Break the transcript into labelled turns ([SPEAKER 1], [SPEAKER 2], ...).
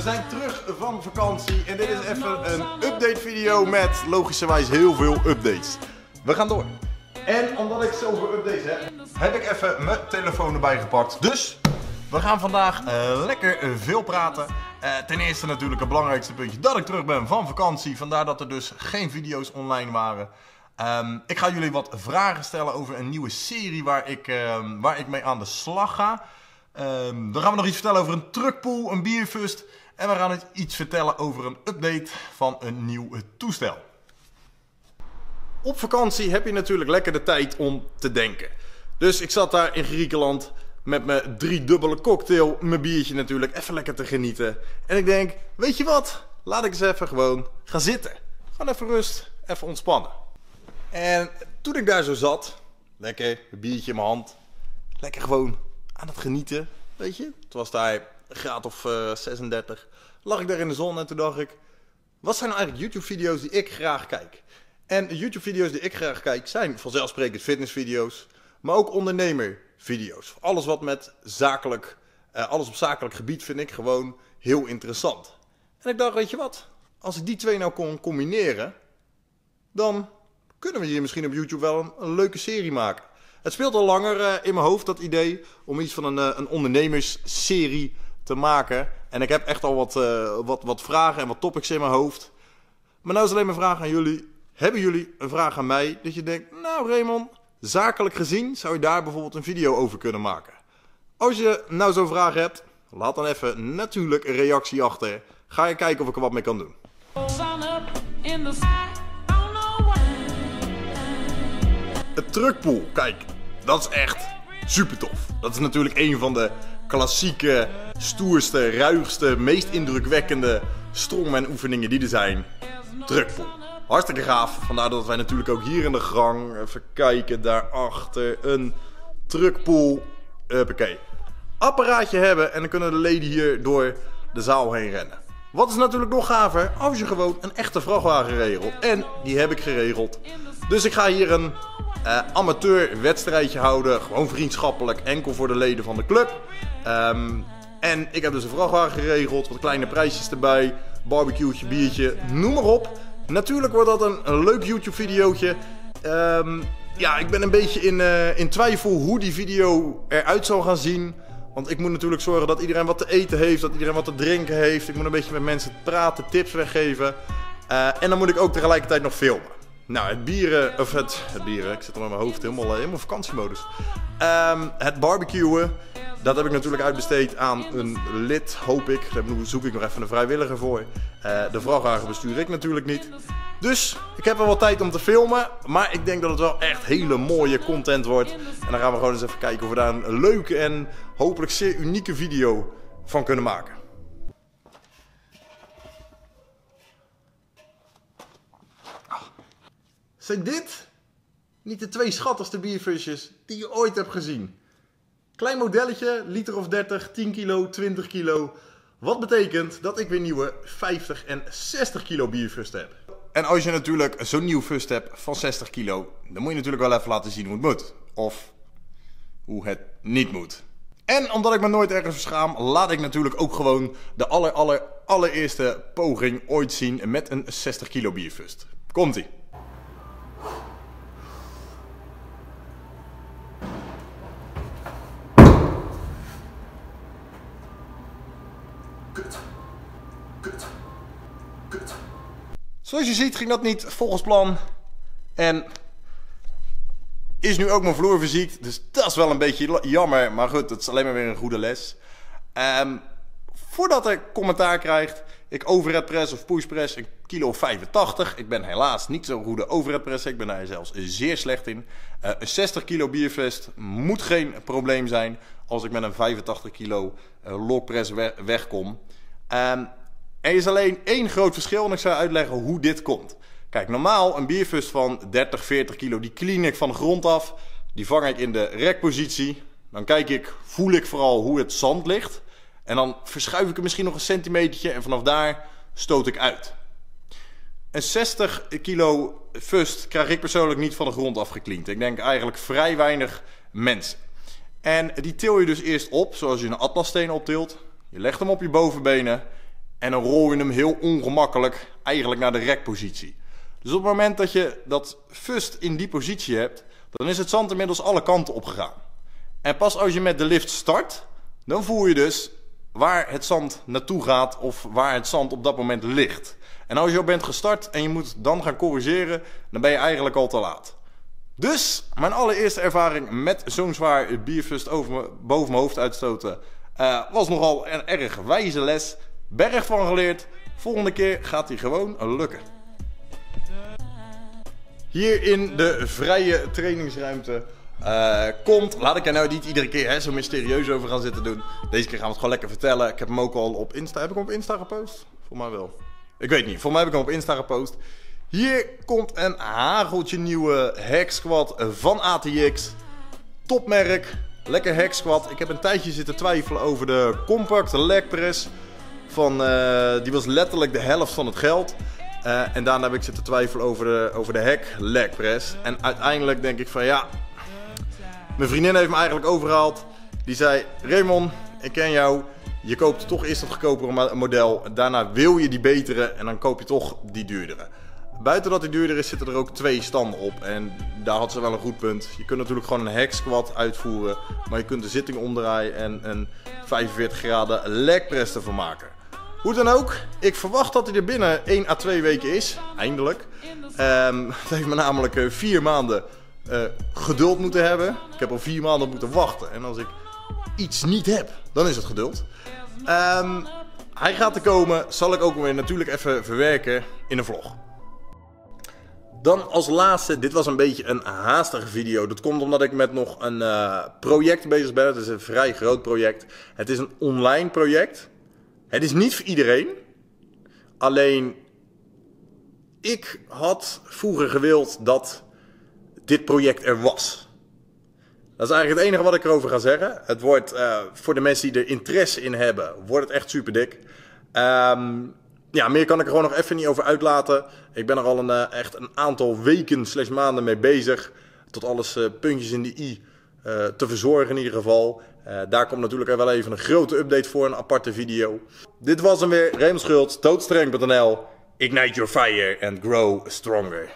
[SPEAKER 1] we zijn terug van vakantie en dit is even een update video met logischerwijs heel veel updates. We gaan door. En omdat ik zoveel updates heb, heb ik even mijn telefoon erbij gepakt. Dus we gaan vandaag eh, lekker veel praten. Eh, ten eerste natuurlijk het belangrijkste puntje dat ik terug ben van vakantie. Vandaar dat er dus geen video's online waren. Ehm, ik ga jullie wat vragen stellen over een nieuwe serie waar ik, ehm, waar ik mee aan de slag ga. Ehm, dan gaan we nog iets vertellen over een truckpool, een bierfust. En we gaan iets vertellen over een update van een nieuw toestel. Op vakantie heb je natuurlijk lekker de tijd om te denken. Dus ik zat daar in Griekenland met mijn drie dubbele cocktail, mijn biertje natuurlijk, even lekker te genieten. En ik denk, weet je wat? Laat ik eens even gewoon gaan zitten. Gewoon even rust, even ontspannen. En toen ik daar zo zat, lekker, een biertje in mijn hand, lekker gewoon aan het genieten, weet je. Het was daar een graad of 36. Eh, Lag ik daar in de zon en toen dacht ik, wat zijn nou eigenlijk YouTube-video's die ik graag kijk? En de YouTube-video's die ik graag kijk zijn vanzelfsprekend fitnessvideo's, maar ook ondernemervideo's. Alles wat met zakelijk, uh, alles op zakelijk gebied vind ik gewoon heel interessant. En ik dacht, weet je wat, als ik die twee nou kon combineren, dan kunnen we hier misschien op YouTube wel een, leuke serie maken. Het speelt al langer uh, in mijn hoofd, dat idee, om iets van een, uh, een ondernemersserie te maken. En ik heb echt al wat, uh, wat, wat vragen en wat topics in mijn hoofd. Maar nou is alleen mijn vraag aan jullie. Hebben jullie een vraag aan mij dat je denkt, nou Raymond, zakelijk gezien zou je daar bijvoorbeeld een video over kunnen maken? Als je nou zo'n vraag hebt, laat dan even natuurlijk een reactie achter. Ga je kijken of ik er wat mee kan doen. Het truckpool, kijk, dat is echt super tof. Dat is natuurlijk een van de klassieke, stoerste, ruigste, meest indrukwekkende strongman oefeningen die er zijn. Truckpool. Hartstikke gaaf. Vandaar dat wij natuurlijk ook hier in de gang, even kijken, daarachter een truckpool, huppakee, apparaatje hebben. En dan kunnen de leden hier door de zaal heen rennen. Wat is natuurlijk nog gaver als je gewoon een echte vrachtwagen regelt. En die heb ik geregeld. Dus ik ga hier een uh, amateurwedstrijdje houden. Gewoon vriendschappelijk, enkel voor de leden van de club. Ehm, en ik heb dus een vrachtwagen geregeld, wat kleine prijsjes erbij. Barbecue'tje, biertje, noem maar op. Natuurlijk wordt dat een, leuk YouTube-videootje. Um, ja, ik ben een beetje in, uh, in twijfel hoe die video eruit zal gaan zien. Want ik moet natuurlijk zorgen dat iedereen wat te eten heeft, dat iedereen wat te drinken heeft. Ik moet een beetje met mensen praten, tips weggeven. Uh, en dan moet ik ook tegelijkertijd nog filmen. Nou, het bieren, of het, het bieren, ik zit al in mijn hoofd helemaal, helemaal vakantiemodus. Um, het barbecuen, dat heb ik natuurlijk uitbesteed aan een lid, hoop ik. Daar zoek ik nog even een vrijwilliger voor. Uh, de vrachtwagen bestuur ik natuurlijk niet. Dus ik heb wel wat tijd om te filmen. Maar ik denk dat het wel echt hele mooie content wordt. En dan gaan we gewoon eens even kijken of we daar een leuke en hopelijk zeer unieke video van kunnen maken. Zijn dit niet de twee schattigste bierfusjes die je ooit hebt gezien? Klein modelletje, liter of 30, 10 kilo, 20 kilo. Wat betekent dat ik weer nieuwe 50 en 60 kilo bierfust heb. En als je natuurlijk zo'n nieuw fust hebt van 60 kilo, dan moet je natuurlijk wel even laten zien hoe het moet. Of hoe het niet moet. En omdat ik me nooit ergens verschaam, laat ik natuurlijk ook gewoon de aller, aller, allereerste poging ooit zien met een 60 kilo bierfust. Komt-ie. Zoals je ziet ging dat niet volgens plan. En is nu ook mijn vloer verziekt. Dus dat is wel een beetje jammer. Maar goed, het is alleen maar weer een goede les. Um, voordat ik commentaar krijgt, ik overhead press of push press een kilo 85. Ik ben helaas niet zo'n goede overhead press. Ik ben daar zelfs zeer slecht in. Uh, een 60 kilo biervest moet geen probleem zijn als ik met een 85 kilo uh, log press we wegkom. Um, er is alleen één groot verschil en ik zal uitleggen hoe dit komt. Kijk, normaal een bierfust van 30, 40 kilo, die clean ik van de grond af. Die vang ik in de rekpositie. Dan kijk ik, voel ik vooral hoe het zand ligt. En dan verschuif ik hem misschien nog een centimetertje en vanaf daar stoot ik uit. Een 60 kilo fust krijg ik persoonlijk niet van de grond afgekliend. Ik denk eigenlijk vrij weinig mensen. En die til je dus eerst op, zoals je een atlassteen optilt. Je legt hem op je bovenbenen. En dan rol je hem heel ongemakkelijk eigenlijk naar de rekpositie. Dus op het moment dat je dat fust in die positie hebt, dan is het zand inmiddels alle kanten opgegaan. En pas als je met de lift start, dan voel je dus waar het zand naartoe gaat of waar het zand op dat moment ligt. En als je al bent gestart en je moet dan gaan corrigeren, dan ben je eigenlijk al te laat. Dus mijn allereerste ervaring met zo'n zwaar bierfust over boven mijn hoofd uitstoten uh, was nogal een erg wijze les. Berg van geleerd. Volgende keer gaat hij gewoon lukken. Hier in de vrije trainingsruimte uh, komt. Laat ik er nou niet iedere keer hè, zo mysterieus over gaan zitten doen. Deze keer gaan we het gewoon lekker vertellen. Ik heb hem ook al op Insta. Heb ik hem op Insta gepost? Voor mij wel. Ik weet niet. Voor mij heb ik hem op Insta gepost. Hier komt een hageltje nieuwe hack squat van ATX. Topmerk. Lekker hack squat. Ik heb een tijdje zitten twijfelen over de compact leg press. Van, uh, die was letterlijk de helft van het geld. Uh, en daarna heb ik zitten twijfelen over de, over de hack leg press. En uiteindelijk denk ik van ja. Mijn vriendin heeft me eigenlijk overgehaald. Die zei: Raymond, ik ken jou. Je koopt toch eerst dat goedkopere model. Daarna wil je die betere. En dan koop je toch die duurdere. Buiten dat die duurder is, zitten er ook twee standen op. En daar had ze wel een goed punt. Je kunt natuurlijk gewoon een hack squat uitvoeren. Maar je kunt de zitting omdraaien en een 45 graden leg press ervan maken. Hoe dan ook, ik verwacht dat hij er binnen 1 à 2 weken is. Eindelijk. Um, het heeft me namelijk uh, vier maanden uh, geduld moeten hebben. Ik heb al vier maanden moeten wachten. En als ik iets niet heb, dan is het geduld. Um, hij gaat er komen. Zal ik ook weer natuurlijk even verwerken in een vlog. Dan als laatste, dit was een beetje een haastige video. Dat komt omdat ik met nog een uh, project bezig ben. Het is een vrij groot project. Het is een online project. Het is niet voor iedereen. Alleen, ik had vroeger gewild dat dit project er was. Dat is eigenlijk het enige wat ik erover ga zeggen. Het wordt uh, voor de mensen die er interesse in hebben, wordt het echt super dik. Um, ja, meer kan ik er gewoon nog even niet over uitlaten. Ik ben er al een, uh, echt een aantal weken slash maanden mee bezig. Tot alles uh, puntjes in de i uh, te verzorgen in ieder geval. daar komt natuurlijk wel even een grote update voor, een aparte video. Dit was hem weer, Raymond Schultz. Ignite your fire and grow stronger.